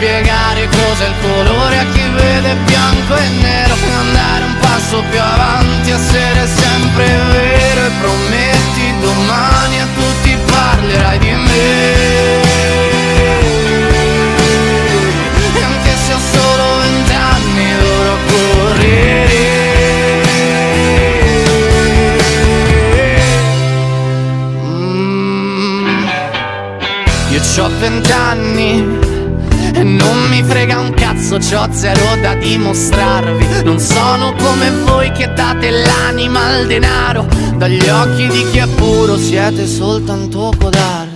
spiegare cos'è il colore a chi vede bianco e nero. Andare un passo più avanti, essere sempre vero E prometti domani a tutti parlerai di me. E anche se ho solo vent'anni dovrò correre. Mm. Io ho vent'anni. e mi frega un cazzo, c'ho zero da dimostrarvi. Non sono come voi che date l'anima al denaro. Dagli occhi di chi è puro siete soltanto codardi